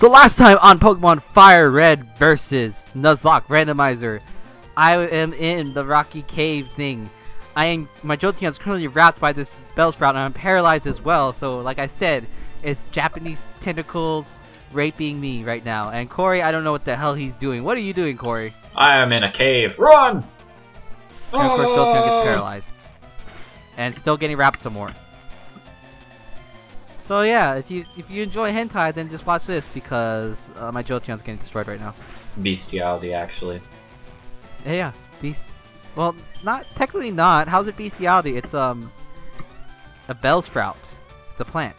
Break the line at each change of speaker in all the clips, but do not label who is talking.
So last time on Pokemon Fire Red versus Nuzlocke Randomizer, I am in the Rocky Cave thing. I am my Jolteon is currently wrapped by this Bellsprout and I'm paralyzed as well. So like I said, it's Japanese tentacles raping me right now. And Corey, I don't know what the hell he's doing. What are you doing, Corey?
I am in a cave. Run!
And of course, Jolteon gets
Oh!
paralyzed. And still getting wrapped some more. So yeah, if you if you enjoy hentai, then just watch this because uh, my Jolteon's getting destroyed right now.
Bestiality, actually.
Yeah, yeah, beast. Well, not technically not. How's it bestiality? It's um a Bellsprout. It's a plant.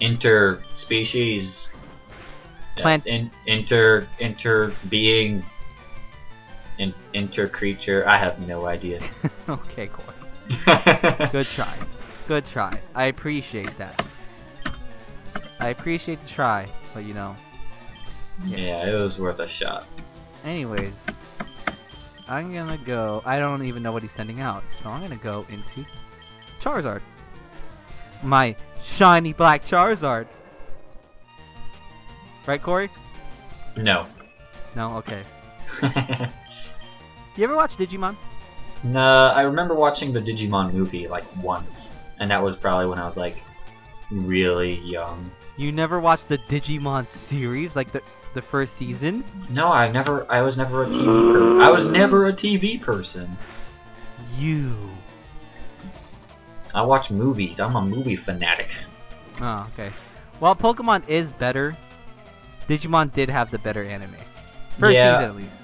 Interspecies.
Plant-
In, inter. Inter. Being. In, inter creature. I have no idea.
okay, Corey. Good try. Good try. I appreciate that. I appreciate the try, but you know.
yeah, it was worth a shot.
Anyways, I'm gonna go. I don't even know what he's sending out, so I'm gonna go into Charizard. My shiny black Charizard. Right, Corey?
No.
No. Okay. You ever watch Digimon?
no, I remember watching the Digimon movie like once, and that was probably when I was like really young.
You never watched the Digimon series, like the the first season?
No, I never. I was never a TV. Per- I was never a TV person.
You.
I watch movies. I'm a movie fanatic.
Oh, okay. Well, Pokemon is better. Digimon did have the better anime. First
Yeah.
season, at least.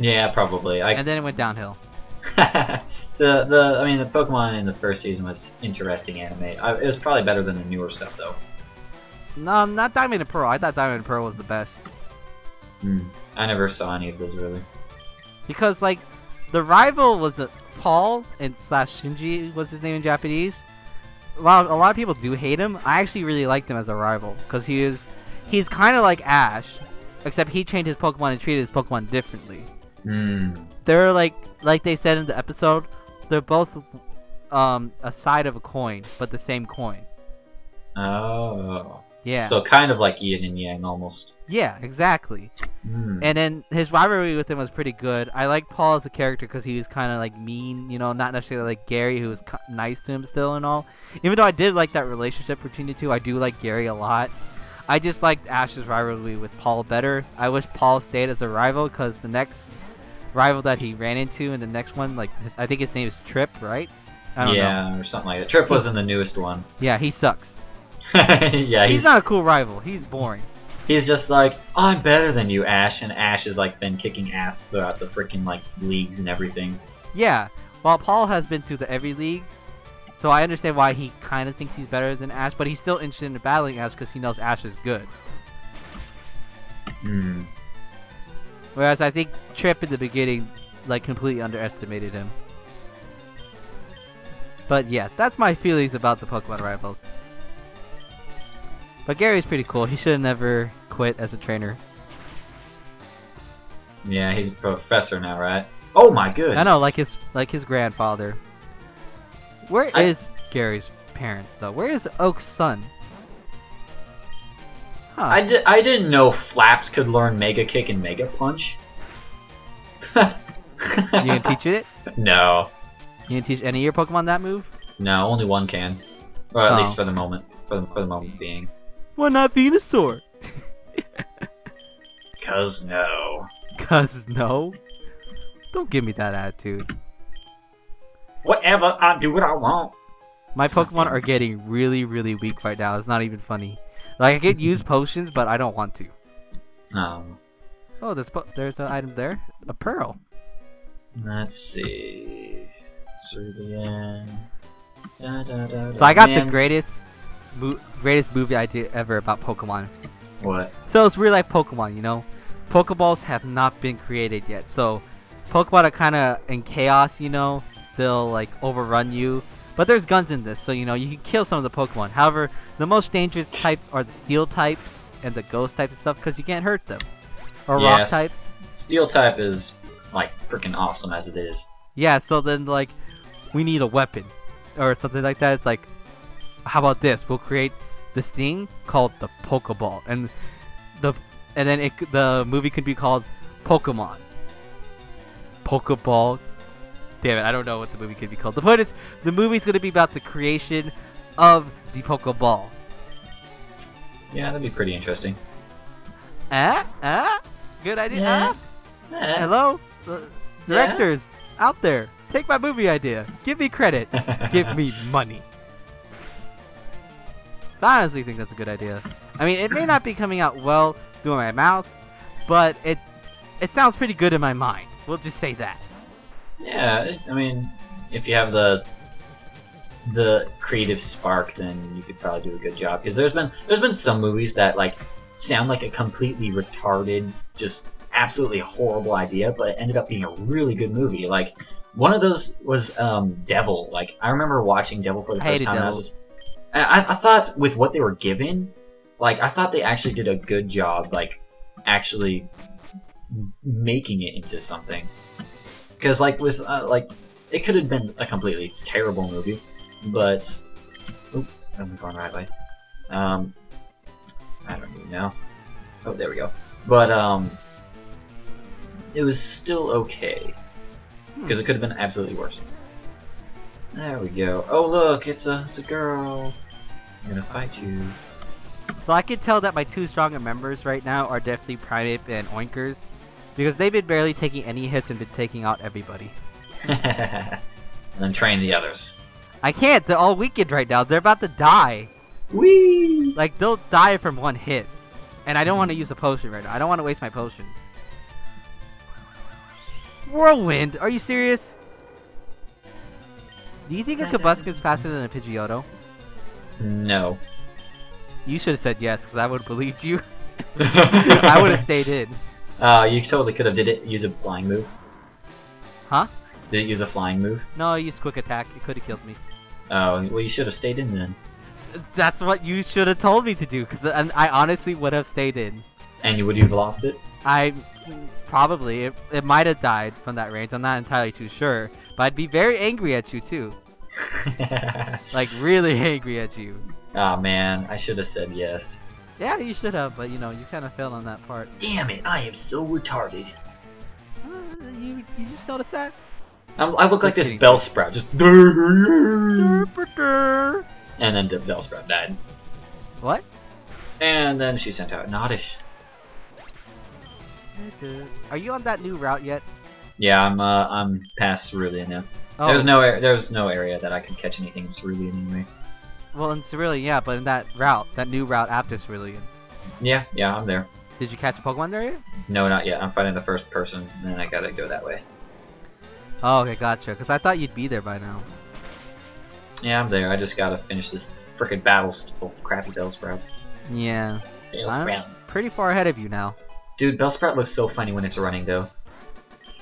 Yeah, probably. I
And then it went downhill.
the the I mean the Pokemon in the first season was interesting anime. I, it was probably better than the newer stuff though.
No, not Diamond and Pearl. I thought Diamond and Pearl was the best.
Hmm. I never saw any of those really.
Because, like, the rival was uh, Paul and slash Shinji was his name in Japanese. While a lot of people do hate him, I actually really liked him as a rival because he is he's kind of like Ash, except he changed his Pokemon and treated his Pokemon differently.
Hmm.
They're like like they said in the episode, they're both um a side of a coin, but the same coin.
Oh.
Yeah.
So kind of like Yin and Yang almost.
yeah, exactly.
Hmm.
And then his rivalry with him was pretty good. I like Paul as a character because he was kind of like mean, you know, not necessarily like Gary, who was nice to him still and all. Even though I did like that relationship between the two, I do like Gary a lot. I just liked Ash's rivalry with Paul better. I wish Paul stayed as a rival because the next rival that he ran into in the next one, like his, I think his name is Trip, right? I don't know.
yeah, or something like that. Trip was in the newest one.
Yeah, he sucks.
yeah,
He's,
he's,
not a cool rival. He's boring.
he's just like, I'm better than you, Ash, and Ash has like been kicking ass throughout the freaking like leagues and everything.
Yeah, while Paul has been to the every league, so I understand why he kind of thinks he's better than Ash, but he's still interested in battling Ash because he knows Ash is good.
Hmm.
Whereas I think Trip in the beginning, like, completely underestimated him. But yeah, that's my feelings about the Pokemon rivals. But Gary's pretty cool. He should have never quit as a trainer.
Yeah, he's a professor now, right? Oh my goodness.
I know, like his like his grandfather. Where is
I-
Gary's parents though? Where is Oak's son? Huh.
I, di- I didn't know Flaps could learn Mega Kick and Mega Punch.
You gonna teach it?
No.
You gonna teach any of your Pokemon that move?
No, only one can. Or at
Oh.
least for the moment. For the, for the moment being.
Why not Venusaur?
Cause no.
Cause no. Don't give me that attitude.
Whatever, I do what I want.
My Pokemon are getting really, really weak right now. It's not even funny. Like I could use potions, but I don't want to.
Um,
Oh, there's po- there's an item there. A pearl.
let's see. Cerulean. Da, da, da,
So I got the greatest, mo- greatest movie idea ever about Pokemon.
What?
So it's real life Pokemon, you know. Pokeballs have not been created yet, so Pokemon are kind of in chaos, you know. They'll like overrun you, but there's guns in this, so you know you can kill some of the Pokemon. However, the most dangerous types are the Steel types and the Ghost types and stuff because you can't hurt them, or Rock types.
Steel type is like freaking awesome as it is.
Yeah, so then like we need a weapon or something like that. It's like, how about this? We'll create this thing called the Pokeball, and the and then it, the movie could be called Pokemon. Pokeball. Damn it, I don't know what the movie could be called. The point is, the movie's going to be about the creation of the Pokeball.
Yeah, that'd be pretty interesting.
Ah, ah, good idea.
Yeah.
Ah?
Eh.
Hello, Uh, directors out there, take my movie idea. Give me credit. Give me money. I honestly think that's a good idea. I mean, it may not be coming out well through my mouth, but it it sounds pretty good in my mind. We'll just say that.
Yeah, I mean, if you have the the creative spark, then you could probably do a good job. Because there's been there's been some movies that like sound like a completely retarded, just absolutely horrible idea, but it ended up being a really good movie. Like one of those was um, Devil. Like I remember watching Devil for the
I
first time. And I was just I, I thought with what they were given, like I thought they actually did a good job, like actually making it into something. Because like with uh, like it could have been a completely terrible movie, but oop, I'm going the right way. Um, I don't even know. Oh, there we go. But um, it was still okay because it could have been absolutely worse. There we go. Oh look, it's a it's a girl. I'm gonna fight you.
So I can tell that my two stronger members right now are definitely Primate and Oinkers, because they've been barely taking any hits and been taking out everybody.
and then train the others.
I can't. They're all weakened right now. They're about to die.
Whee!
Like they'll die from one hit, and I don't want to use a potion right now. I don't want to waste my potions. Whirlwind? Are you serious? Do you think a Combusken's faster than a Pidgeotto?
No.
You should have said yes, because I would have believed you. I would have stayed in.
Uh, you totally could have did it use a flying move.
Huh?
Did it use a flying move?
No, I used quick attack. It could have killed me.
Oh, well, you should have stayed in then,
That's what you should have told me to do, because I honestly would have stayed in.
and you would you have lost it?
I probably it, it might have died from that range. I'm not entirely too sure, but I'd be very angry at you too, like really angry at you.
oh man, I should have said yes.
Yeah, you should have, but you know you kind of failed on that part.
Damn it, I am so retarded.
Uh, you you just noticed that?
I'm, I look like
Just
this
kidding.
Bellsprout, just and then the Bellsprout died,
What?
and then she sent out an Oddish.
Are you on that new route yet?
Yeah, I'm uh, I'm past Cerulean now.
Oh,
There's no there's no area that I can catch anything in Cerulean anyway.
well in Cerulean, yeah, but in that route, that new route after Cerulean,
Yeah, yeah, I'm there.
did you catch a Pokemon there yet?
No, not yet. I'm fighting the first person, and then I gotta go that way.
Oh, okay, gotcha. Because I thought you'd be there by now.
Yeah, I'm there. I just gotta finish this freaking battle still. Crappy Bellsprouts.
Yeah, I'm pretty far ahead of you now.
Dude, Bellsprout looks so funny when it's running, though.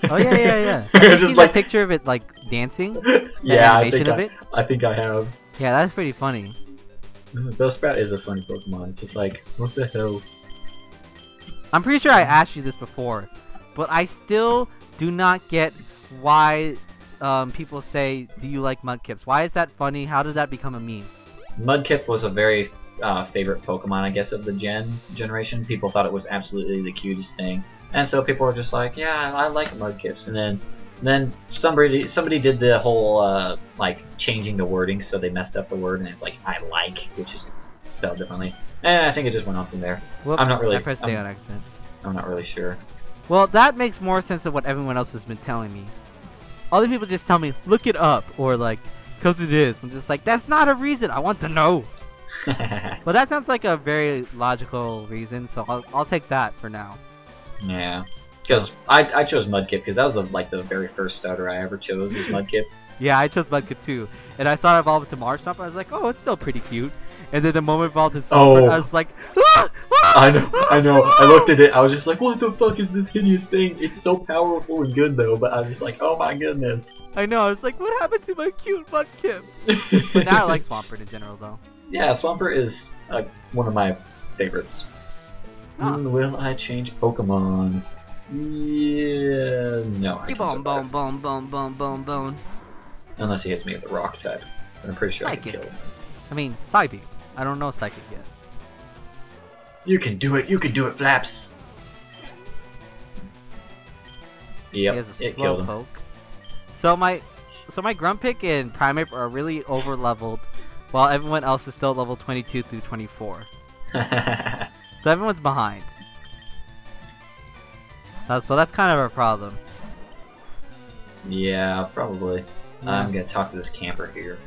Oh yeah, yeah, yeah. Have you seen
like-
that picture of it like dancing? The
yeah, I think
of
I,
it?
I think I have.
Yeah, that's pretty funny.
Bellsprout is a funny Pokemon. It's just like, what the hell?
I'm pretty sure I asked you this before, but I still do not get why um, people say, "Do you like Mudkips?" Why is that funny? How did that become a meme?
Mudkip was a very uh, favorite Pokemon, I guess, of the Gen generation. People thought it was absolutely the cutest thing, and so people were just like, "Yeah, I like Mudkips." And then, then somebody somebody did the whole uh, like changing the wording, so they messed up the word, and it's like "I like," which is spelled differently. And I think it just went on from there.
Whoops,
I'm not really-
I pressed
I'm-
on accident.
I'm not really sure.
Well, that makes more sense than what everyone else has been telling me. Other people just tell me, "Look it up," or like, "Cause it is." I'm just like, "That's not a reason. I want to know." But that sounds like a very logical reason, so I'll, I'll take that for now.
Yeah, because I, I chose Mudkip because that was the like the very first starter I ever chose was Mudkip.
Yeah, I chose Mudkip too, and I saw it evolve into Marshtomp. I was like, "Oh, it's still pretty cute." And then the moment it evolved into Swampert,
Oh.
I was like, ah, ah,
I know, I know. I
ah!"
looked at it. I was just like, "What the fuck is this hideous thing?" It's so powerful and good though, but I was just like, "Oh my goodness."
I know. I was like, "What happened to my cute Mudkip?" But now I like Swampert in general, though.
Yeah, Swampert is uh, one of my favorites.
Ah.
Mm, will I change Pokemon? Yeah, no. I can
Boom, boom, boom, boom, boom, boom.
Unless he hits me with a rock type. I'm pretty sure I
Psychic.
can kill him.
I mean, Psybeam. I don't know Psychic yet.
You can do it. You can do it, Flaps. Yep,
he has a
it killed him.
So my, so my Grumpig and Primeape are really over leveled, while everyone else is still level 22 through 24. So everyone's behind. Uh, so that's kind of a problem.
yeah, probably.
Yeah.
I'm gonna talk to this camper here.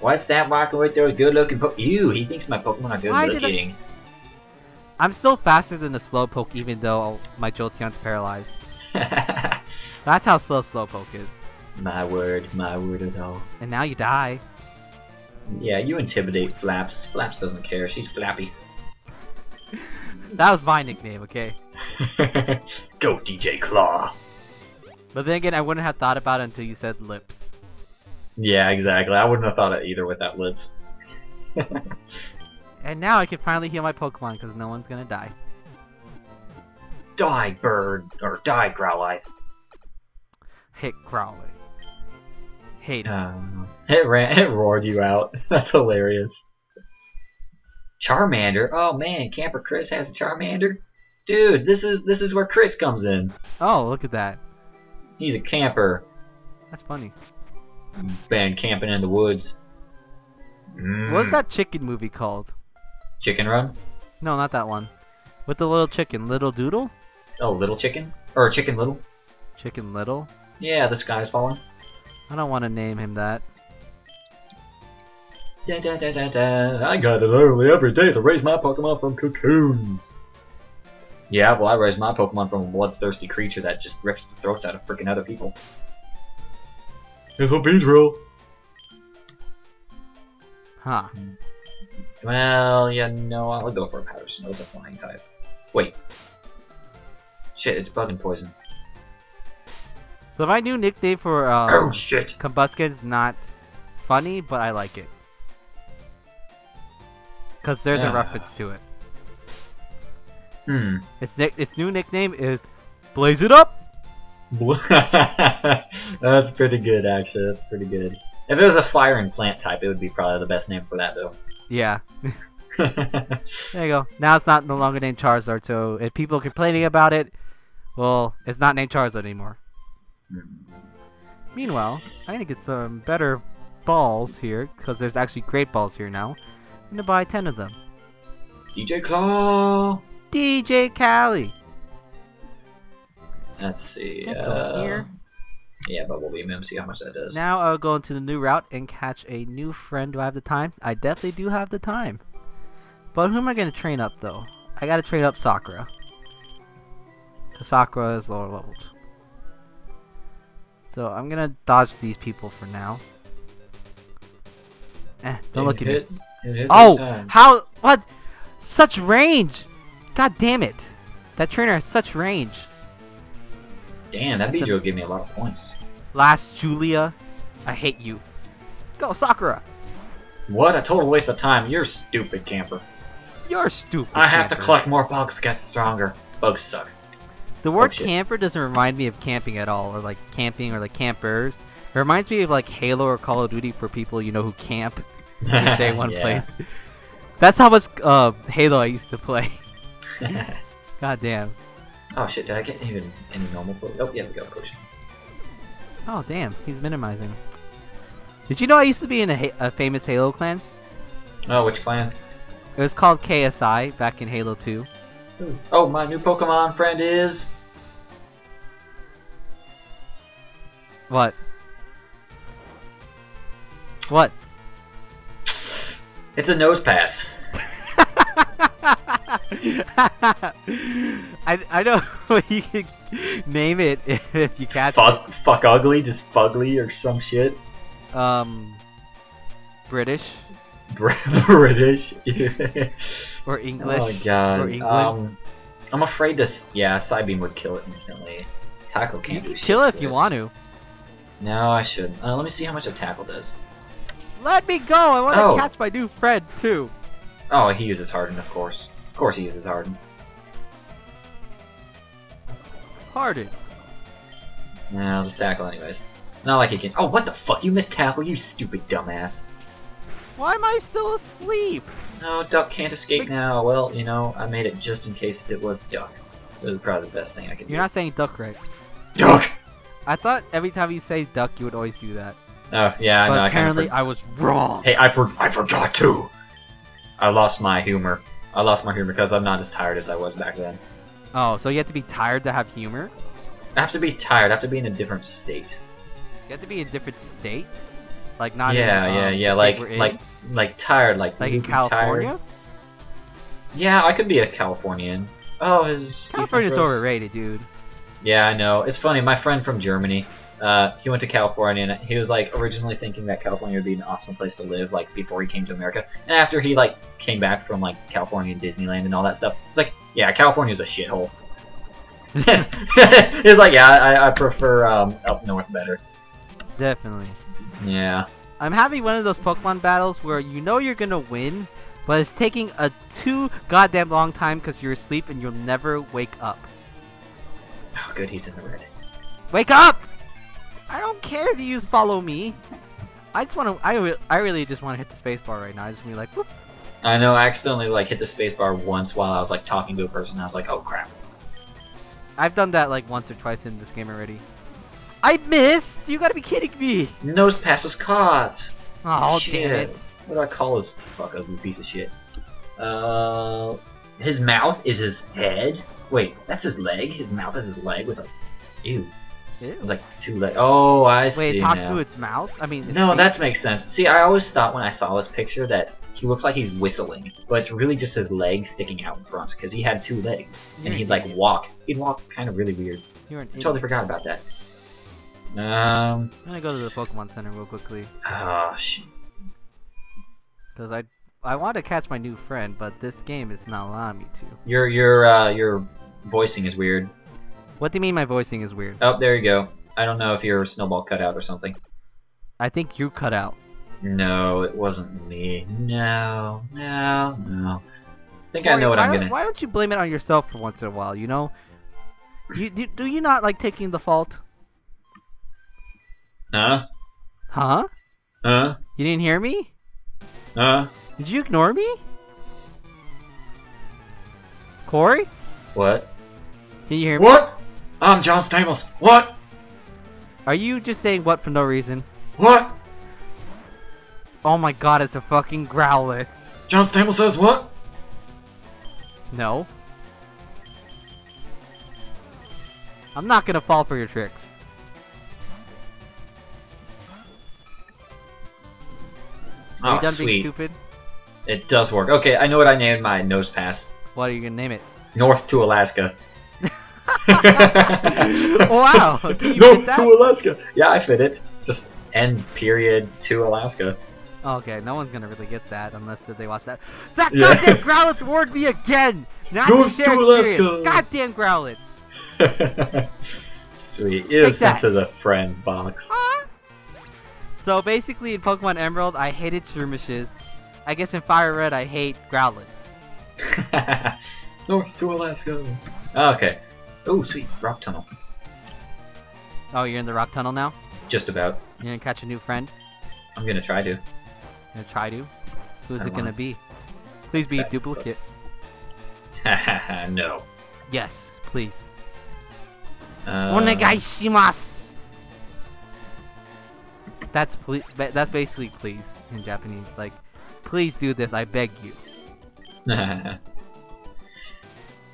What's that walking with those good-looking po- Ew, he thinks my Pokemon are
did I-
good-looking.
I'm still faster than the Slowpoke, even though my Jolteon's paralyzed. That's how slow Slowpoke is.
my word, my word at all.
And now you die.
Yeah, you intimidate Flaps. Flaps doesn't care. She's flappy.
That was my nickname, okay?
Go, DJ Claw.
But then again, I wouldn't have thought about it until you said lips.
Yeah, exactly. I wouldn't have thought it either without lips.
And now I can finally heal my Pokemon because no one's gonna die.
Die, bird, or die, Growlithe.
Hit Growlithe. Hate.
Um, it ran, it roared you out. That's hilarious. Charmander. Oh man, Camper Chris has a Charmander. Dude, this is this is where Chris comes in.
Oh, look at that.
He's a camper,
That's funny.
been camping in the woods. Mm.
What was that chicken movie called?
Chicken Run?
No, not that one. With the little chicken, Little Doodle?
Oh, Little Chicken or Chicken Little?
Chicken Little?
Yeah, the sky's falling.
I don't want to name him that.
Da, da, da, da, da. I got it early every day to raise my Pokemon from cocoons. Yeah, well, I raise my Pokemon from a bloodthirsty creature that just rips the throats out of freaking other people. It's a Beedrill.
Huh.
Well, yeah, no, I'll go for a Powder Snow. It's a flying type. Wait. Shit, it's bug and poison.
So my new nickname for
oh,
um,
shit.
Combusken's not funny, but I like it. Because there's a
Ah.
reference to it.
Hmm.
Its, nick its new nickname is Blaze It Up!
That's pretty good, actually. That's pretty good. If it was a fire and plant type, it would be probably the best name for that, though.
Yeah. There you go. Now it's not no longer named Charizard, so if people are complaining about it, well, it's not named Charizard anymore. Meanwhile, I'm gonna get some better balls here, because there's actually great balls here now. I'm gonna buy 10 of them.
DJ Claw!
DJ Callie!
Let's see. Uh,
here.
Yeah, Bubble Beam. See how much that does.
Now I'll go into the new route and catch a new friend. Do I have the time? I definitely do have the time. But who am I gonna train up though? I gotta train up Sakura. Cause Sakura is lower leveled. So I'm gonna dodge these people for now. Eh, don't look at me.
hit, It
Oh,
time.
how? What? Such range! God damn it! That trainer has such range.
Damn, that
That's a-
Beedrill gave me a lot of points.
Last Julia, I hate you. Go Sakura!
What a total waste of time. You're stupid, camper.
You're stupid.
I have to collect more bugs to get stronger. Bugs suck.
The word
Oh,
camper doesn't remind me of camping at all, or like camping or like campers. It reminds me of like Halo or Call of Duty for people you know who camp and stay in one
Yeah.
place. That's how much uh, Halo I used to play. God damn.
oh shit, did I get even any normal food? Oh, yeah, we got a potion.
Oh damn, he's minimizing. Did you know I used to be in a, a famous Halo clan?
Oh, which clan?
It was called KSI back in Halo 2.
Oh, my new Pokemon friend is...
What? What?
It's a Nosepass.
I, I don't know what you can name it if, you catch
Fuck, fuck ugly, just fugly or some shit.
Um, British
British.
or English.
Oh my god.
or England.
Um, I'm afraid this. Yeah, Psybeam would kill it instantly. Tackle can't
can
do shit
kill it if you want to.
No, I should. Uh, let me see how much a tackle does.
Let me go! I want to
Oh.
catch my new friend too.
Oh, he uses Harden, of course. Of course, he uses Harden.
Harden.
Nah, I'll just tackle anyways. It's not like he can. Oh, what the fuck? You missed tackle, you stupid dumbass.
Why am I still asleep?
No, Duck can't escape now. Well, you know, I made it just in case it was Duck. So it was probably the best thing I could do.
You're not saying duck right.
Duck!
I thought every time you say duck, you would always do that.
Oh, yeah, I know. I
apparently, I was wrong.
Hey, I, for- I forgot to! I lost my humor. I lost my humor because I'm not as tired as I was back then.
Oh, so you have to be tired to have humor?
I have to be tired. I have to be in a different state.
You have to be in a different state? Like not
yeah,
in,
yeah,
um,
yeah.
the
Like,
state we're in?
like, like tired. Like,
like in California?
Tired. Yeah, I could be a Californian. Oh,
California's overrated, dude.
Yeah, I know. It's funny. My friend from Germany, uh, he went to California, and he was like originally thinking that California would be an awesome place to live, like before he came to America. And after he like came back from like California and Disneyland and all that stuff, it's like, yeah, California's a shithole. He's like, yeah, I, I prefer um, up north better.
Definitely.
Yeah.
I'm having one of those Pokemon battles where you know you're gonna win, but it's taking a too goddamn long time because you're asleep and you'll never wake up.
Oh, good, he's in the red.
Wake up! I don't care to use follow me. I just want to. I, re- I really just want to hit the spacebar right now. I just want to be like, whoop.
I know. I accidentally like hit the spacebar once while I was like talking to a person. I was like, oh crap.
I've done that like once or twice in this game already. I missed! You gotta be kidding me!
Nosepass was caught.
Oh,
Shit.
damn it.
What do I call this fuck ugly piece of shit? Uh, his mouth is his head. Wait, that's his leg. His mouth is his leg with a. Ew. It was like two legs. Oh, I see
Wait, it talks
now.
through its mouth? I mean,
No, that makes sense. See, I always thought when I saw this picture that he looks like he's whistling, but it's really just his legs sticking out in front because he had two legs and
You're
he'd like
idiot.
walk. He'd walk kind of really weird.
You're an
I totally forgot about that. Um.
I'm gonna go to the Pokemon Center real quickly.
Oh shit.
Because I I want to catch my new friend, but this game is not allowing me to.
Your your uh your voicing is weird.
What do you mean my voicing is weird?
Oh, there you go. I don't know if your snowball cut out or something.
I think you cut out.
No, it wasn't me. No, no, no. I think I know what I'm gonna.
Why don't you blame it on yourself for once in a while, you know? You do, do you not like taking the fault?
Huh?
Huh?
Huh?
You didn't hear me?
Huh?
Did you ignore me? Corey?
What?
Can you hear me?
What? I'm John Stamos. What?
Are you just saying what for no reason?
What?
Oh my god, it's a fucking Growlithe.
John Stamos says what?
No. I'm not gonna fall for your tricks. Are
Oh,
you done being stupid?
It does work. Okay, I know what I named my Nosepass.
What are you gonna name it?
North to Alaska.
Oh, wow!
North
fit that?
to Alaska. Yeah, I fit it. Just end period to Alaska.
Okay, no one's gonna really get that unless they watch that. That
Yeah.
goddamn Growlithe warned me again! Not
North
to share
to Alaska.
experience! Goddamn Growlithe!
Sweet. It was sent to the friends box.
So basically, in Pokemon Emerald, I hated Shroomishes. I guess in Fire Red, I hate Growlithes.
North to Alaska. Okay. Oh, sweet. Rock tunnel.
Oh, you're in the Rock Tunnel now?
Just about.
You're gonna catch a new friend?
I'm gonna try to.
You're gonna try to? Who's it gonna be? Please be a
That-
duplicate.
no.
Yes, please.
Uh,
Onegaishimasu! That's ple- that's basically please in Japanese. Like, please do this, I beg you.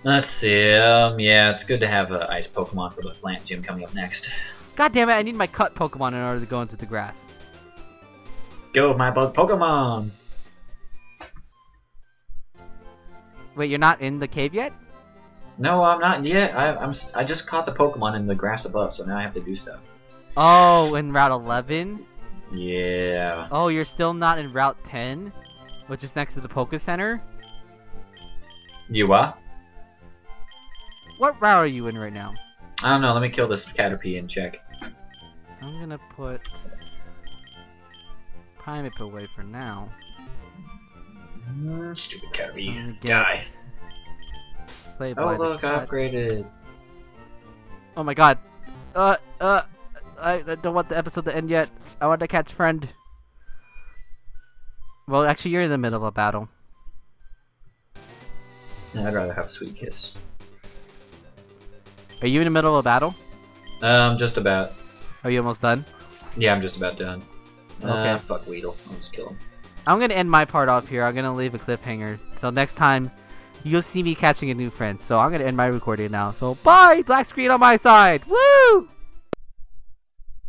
Let's see. Um, yeah, it's good to have an ice Pokemon for the plant gym coming up next.
God damn it, I need my cut Pokemon in order to go into the grass.
Go, my bug Pokemon!
Wait, you're not in the cave yet?
No, I'm not yet. I, I'm. I just caught the Pokemon in the grass above, so now I have to do stuff.
Oh, in Route 11?
Yeah.
Oh, you're still not in Route 10? Which is next to the Poke Center?
You what?
What route are you in right now?
I don't know. Let me kill this Caterpie and check.
I'm gonna put Primeape away for now.
Mm, Stupid Caterpie. Die. Oh look, I upgraded.
Oh my god. Uh, uh, I, I don't want the episode to end yet. I want to catch friend. Well, actually, you're in the middle of a battle.
I'd rather have Sweet Kiss.
Are you in the middle of a battle?
Um, just about.
Are you almost done?
Yeah, I'm just about done.
Okay.
Uh, fuck Weedle. I'll just kill him.
I'm gonna end my part off here. I'm gonna leave a cliffhanger. So next time, you'll see me catching a new friend. So I'm gonna end my recording now. So bye, black screen on my side. Woo!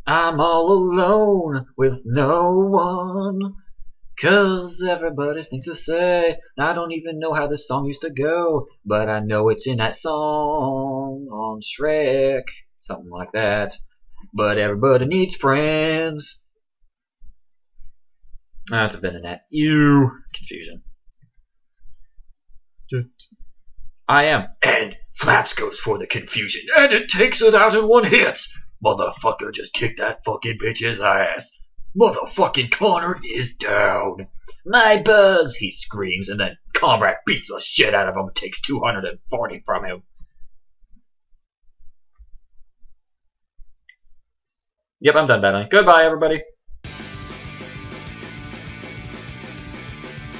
I'm all alone with no one. Cause everybody thinks to say, I don't even know how this song used to go, but I know it's in that song on Shrek, something like that. But everybody needs friends. Ah, That's a bit of that. Ew. Confusion. I am. And Flaps goes for the confusion, and it takes it out in one hit. Motherfucker just kicked that fucking bitch's ass. Motherfucking Connor is down. My bugs, he screams, and then Comrade beats the shit out of him and takes 240 from him. Yep, I'm done battling. Goodbye, everybody.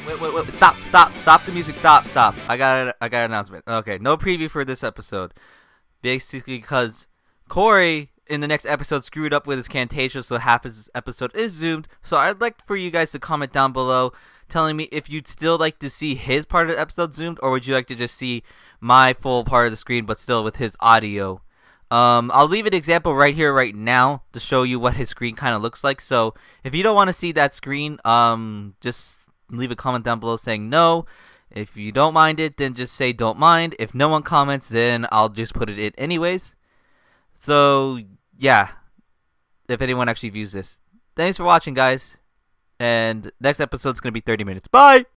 Wait, wait, wait! Stop! Stop! Stop the music! Stop! Stop! I got it. I got an announcement. Okay, no preview for this episode, basically because Corey in the next episode screwed up with his Camtasia, so half his episode is zoomed. So I'd like for you guys to comment down below, telling me if you'd still like to see his part of the episode zoomed, or would you like to just see my full part of the screen, but still with his audio. Um, I'll leave an example right here, right now, to show you what his screen kind of looks like. So if you don't want to see that screen, um, just leave a comment down below saying no. If you don't mind it, then just say don't mind. If no one comments, then I'll just put it in anyways. So yeah, if anyone actually views this. Thanks for watching, guys. And next episode's gonna be 30 minutes. Bye.